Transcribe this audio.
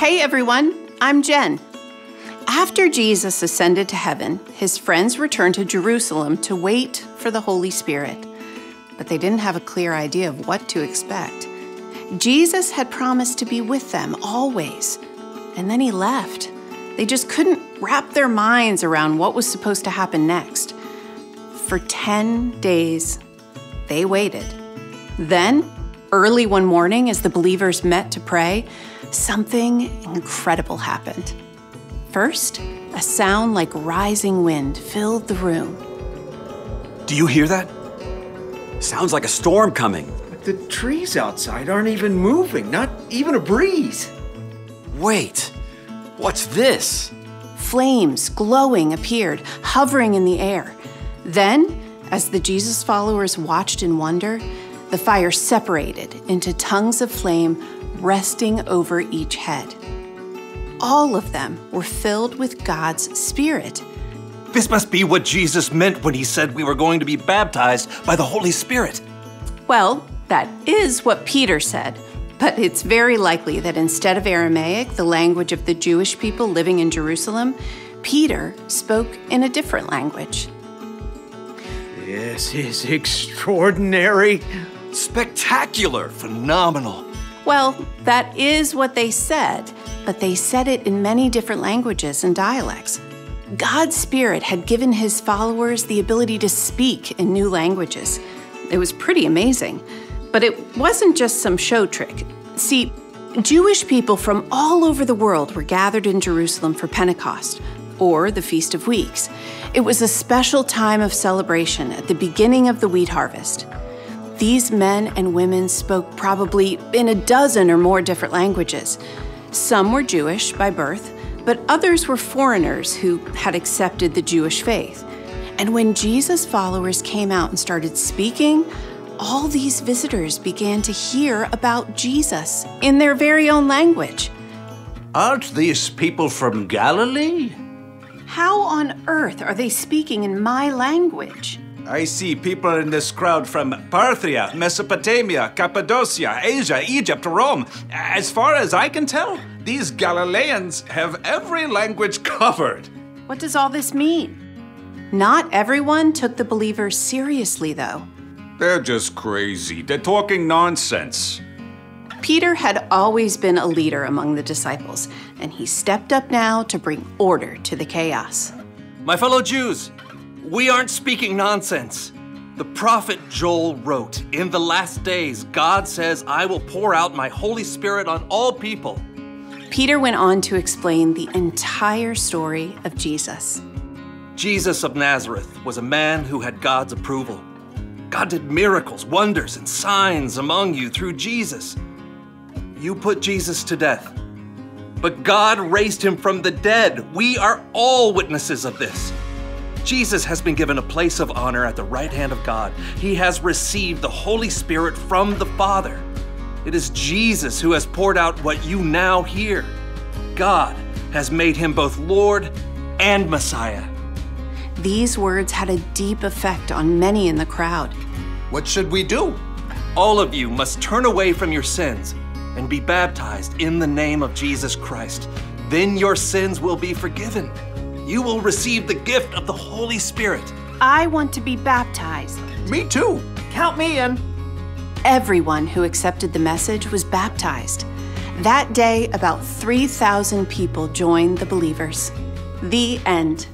Hey everyone, I'm Jen. After Jesus ascended to heaven, his friends returned to Jerusalem to wait for the Holy Spirit. But they didn't have a clear idea of what to expect. Jesus had promised to be with them always, and then he left. They just couldn't wrap their minds around what was supposed to happen next. For 10 days, they waited. Then, early one morning, as the believers met to pray, something incredible happened. First, a sound like rising wind filled the room. Do you hear that? Sounds like a storm coming. But the trees outside aren't even moving, not even a breeze. Wait, what's this? Flames glowing appeared, hovering in the air. Then, as the Jesus followers watched in wonder, the fire separated into tongues of flame resting over each head. All of them were filled with God's Spirit. This must be what Jesus meant when he said we were going to be baptized by the Holy Spirit. Well, that is what Peter said, but it's very likely that instead of Aramaic, the language of the Jewish people living in Jerusalem, Peter spoke in a different language. This is extraordinary. Spectacular. Phenomenal. Well, that is what they said, but they said it in many different languages and dialects. God's Spirit had given his followers the ability to speak in new languages. It was pretty amazing. But it wasn't just some show trick. See, Jewish people from all over the world were gathered in Jerusalem for Pentecost, or the Feast of Weeks. It was a special time of celebration at the beginning of the wheat harvest. These men and women spoke probably in a dozen or more different languages. Some were Jewish by birth, but others were foreigners who had accepted the Jewish faith. And when Jesus' followers came out and started speaking, all these visitors began to hear about Jesus in their very own language. Aren't these people from Galilee? How on earth are they speaking in my language? I see people in this crowd from Parthia, Mesopotamia, Cappadocia, Asia, Egypt, Rome. As far as I can tell, these Galileans have every language covered. What does all this mean? Not everyone took the believers seriously, though. They're just crazy. They're talking nonsense. Peter had always been a leader among the disciples, and he stepped up now to bring order to the chaos. My fellow Jews, we aren't speaking nonsense. The prophet Joel wrote, In the last days, God says, I will pour out my Holy Spirit on all people. Peter went on to explain the entire story of Jesus. Jesus of Nazareth was a man who had God's approval. God did miracles, wonders, and signs among you through Jesus. You put Jesus to death, but God raised him from the dead. We are all witnesses of this. Jesus has been given a place of honor at the right hand of God. He has received the Holy Spirit from the Father. It is Jesus who has poured out what you now hear. God has made him both Lord and Messiah. These words had a deep effect on many in the crowd. What should we do? All of you must turn away from your sins and be baptized in the name of Jesus Christ. Then your sins will be forgiven. You will receive the gift of the Holy Spirit. I want to be baptized. Me too. Count me in. Everyone who accepted the message was baptized. That day, about 3,000 people joined the believers. The end.